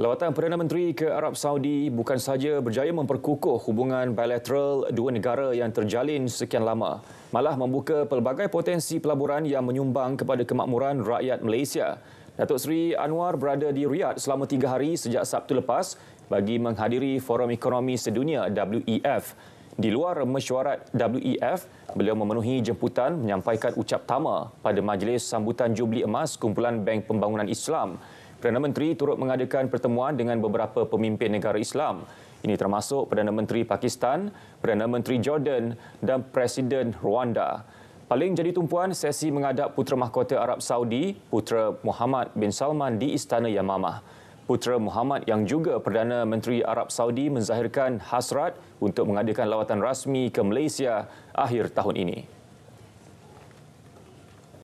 Lawatan Perdana Menteri ke Arab Saudi bukan sahaja berjaya memperkukuh hubungan bilateral dua negara yang terjalin sekian lama, malah membuka pelbagai potensi pelaburan yang menyumbang kepada kemakmuran rakyat Malaysia. Datuk Seri Anwar berada di Riyadh selama tiga hari sejak Sabtu lepas bagi menghadiri Forum Ekonomi Sedunia WEF. Di luar mesyuarat WEF, beliau memenuhi jemputan menyampaikan ucap tama pada majlis sambutan Jubli Emas Kumpulan Bank Pembangunan Islam Perdana Menteri turut mengadakan pertemuan dengan beberapa pemimpin negara Islam. Ini termasuk Perdana Menteri Pakistan, Perdana Menteri Jordan dan Presiden Rwanda. Paling jadi tumpuan sesi mengadap Putera Mahkota Arab Saudi, Putera Muhammad bin Salman di Istana Yamamah. Putera Muhammad yang juga Perdana Menteri Arab Saudi menzahirkan hasrat untuk mengadakan lawatan rasmi ke Malaysia akhir tahun ini.